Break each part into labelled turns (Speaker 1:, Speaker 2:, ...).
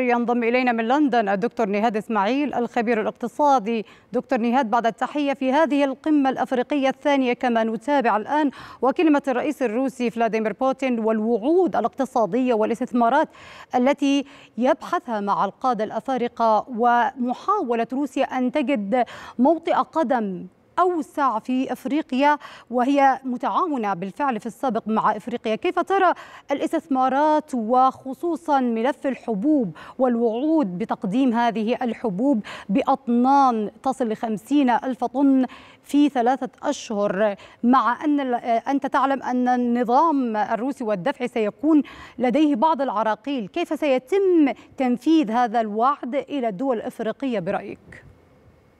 Speaker 1: ينضم إلينا من لندن الدكتور نهاد إسماعيل الخبير الاقتصادي. دكتور نهاد بعد التحية في هذه القمة الأفريقية الثانية كما نتابع الآن وكلمة الرئيس الروسي فلاديمير بوتين والوعود الاقتصادية والاستثمارات التي يبحثها مع القادة الأفارقة ومحاولة روسيا أن تجد موطئ قدم أوسع في أفريقيا وهي متعاونة بالفعل في السابق مع أفريقيا كيف ترى الاستثمارات وخصوصا ملف الحبوب والوعود بتقديم هذه الحبوب بأطنان تصل لخمسين ألف طن في ثلاثة أشهر مع أن أنت تعلم أن النظام الروسي والدفع سيكون لديه بعض العراقيل كيف سيتم تنفيذ هذا الوعد إلى الدول الأفريقية برأيك؟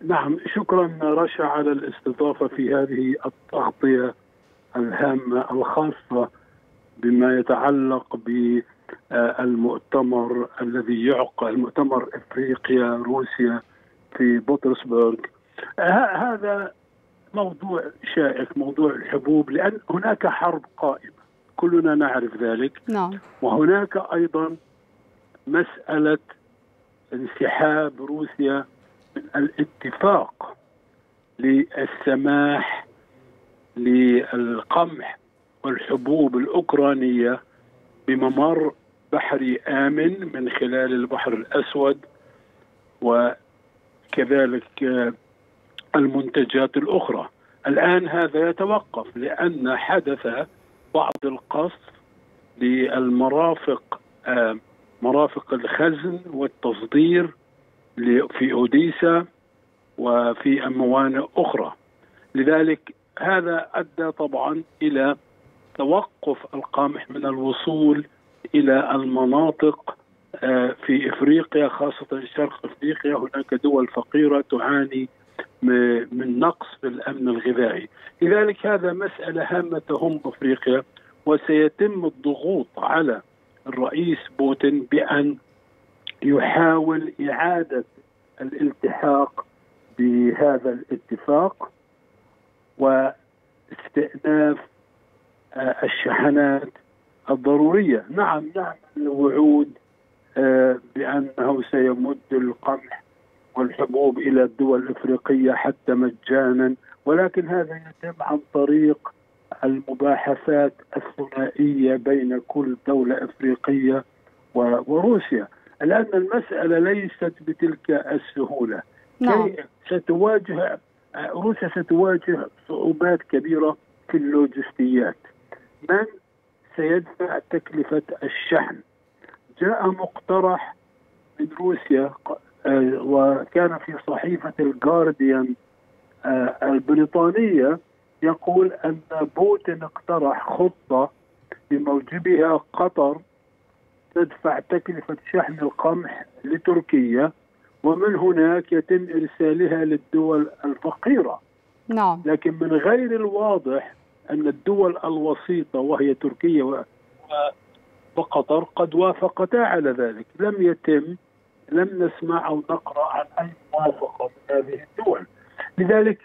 Speaker 2: نعم شكرا رشا على الاستضافة في هذه التغطية الهامة الخاصة بما يتعلق بالمؤتمر الذي يعقد المؤتمر إفريقيا روسيا في بطرسبرغ. هذا موضوع شائك موضوع الحبوب لأن هناك حرب قائمة كلنا نعرف ذلك.
Speaker 1: نعم.
Speaker 2: وهناك أيضا مسألة انسحاب روسيا الاتفاق للسماح للقمح والحبوب الأوكرانية بممر بحري آمن من خلال البحر الأسود وكذلك المنتجات الأخرى. الآن هذا يتوقف لأن حدث بعض القصف للمرافق مرافق الخزن والتصدير في أوديسا وفي موانئ أخرى. لذلك هذا أدى طبعا إلى توقف القمح من الوصول إلى المناطق في إفريقيا خاصة شرق إفريقيا. هناك دول فقيرة تعاني من نقص في الأمن الغذائي. لذلك هذا مسألة هامة تهم إفريقيا وسيتم الضغوط على الرئيس بوتين بأن يحاول إعادة الالتحاق بهذا الاتفاق واستئناف الشحنات الضرورية. نعم نعمل وعود بأنه سيمد القمح والحبوب إلى الدول الإفريقية حتى مجانا. ولكن هذا يتم عن طريق المباحثات الثنائية بين كل دولة إفريقية وروسيا. الآن المسألة ليست بتلك السهولة.
Speaker 1: نعم.
Speaker 2: ستواجه روسيا ستواجه صعوبات كبيرة في اللوجستيات. من؟ سيدفع تكلفة الشحن. جاء مقترح من روسيا وكان في صحيفة الجارديان البريطانية يقول أن بوتين اقترح خطة بموجبها قطر تدفع تكلفة شحن القمح لتركيا ومن هناك يتم إرسالها للدول الفقيرة.
Speaker 1: نعم.
Speaker 2: لكن من غير الواضح أن الدول الوسيطة وهي تركيا وقطر قد وافقتا على ذلك. لم يتم لم نسمع أو نقرأ عن أي موافقة من هذه الدول. لذلك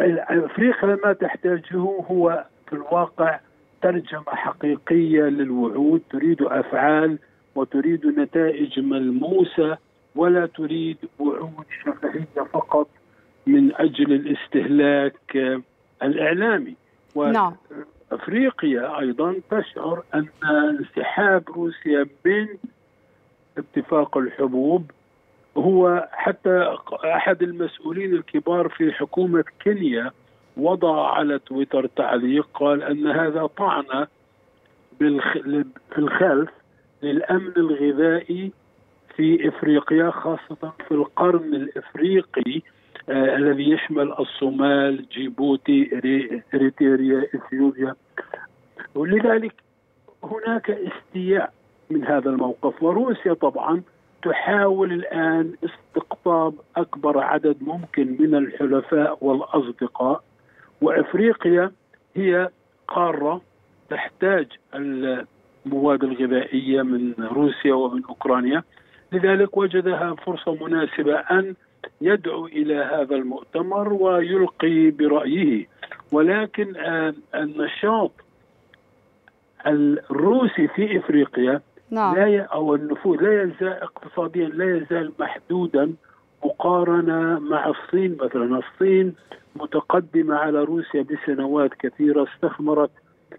Speaker 2: افريقيا ما تحتاجه هو في الواقع ترجمة حقيقية للوعود. تريد أفعال وتريد نتائج ملموسة ولا تريد وعود شفهية فقط من أجل الاستهلاك الإعلامي.
Speaker 1: نعم.
Speaker 2: افريقيا أيضا تشعر أن انسحاب روسيا من اتفاق الحبوب هو حتى أحد المسؤولين الكبار في حكومة كينيا وضع على تويتر تعليق قال أن هذا طعن في الخلف للأمن الغذائي في إفريقيا خاصة في القرن الإفريقي آه الذي يشمل الصومال، جيبوتي، إريتريا، إثيوبيا. ولذلك هناك استياء من هذا الموقف وروسيا طبعا تحاول الآن استقطاب أكبر عدد ممكن من الحلفاء والأصدقاء وإفريقيا هي قارة تحتاج المواد الغذائية من روسيا ومن أوكرانيا لذلك وجدها فرصة مناسبة أن يدعو إلى هذا المؤتمر ويلقي برأيه ولكن النشاط الروسي في إفريقيا
Speaker 1: نعم.
Speaker 2: لا أو النفوذ لا يزال اقتصاديا لا يزال محدودا مقارنة مع الصين مثلا الصين متقدمة على روسيا بسنوات كثيرة استثمرت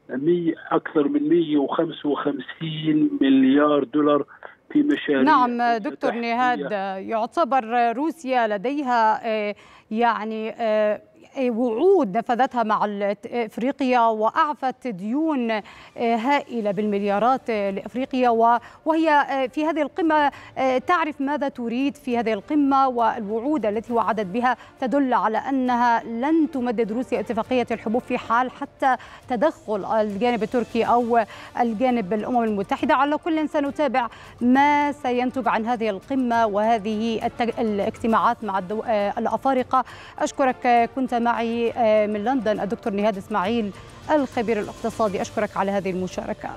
Speaker 2: مي أكثر من 155 مليار دولار في مشاريع
Speaker 1: نعم دكتور نهاد يعتبر روسيا لديها يعني وعود نفذتها مع إفريقيا وأعفت ديون هائلة بالمليارات لإفريقيا. وهي في هذه القمة تعرف ماذا تريد في هذه القمة والوعود التي وعدت بها تدل على أنها لن تمدد روسيا اتفاقية الحبوب في حال حتى تدخل الجانب التركي أو الجانب الأمم المتحدة. على كل سنتابع ما سينتج عن هذه القمة وهذه الاجتماعات مع الأفارقة. أشكرك كنت معي من لندن الدكتور نهاد إسماعيل الخبير الاقتصادي. أشكرك على هذه المشاركة.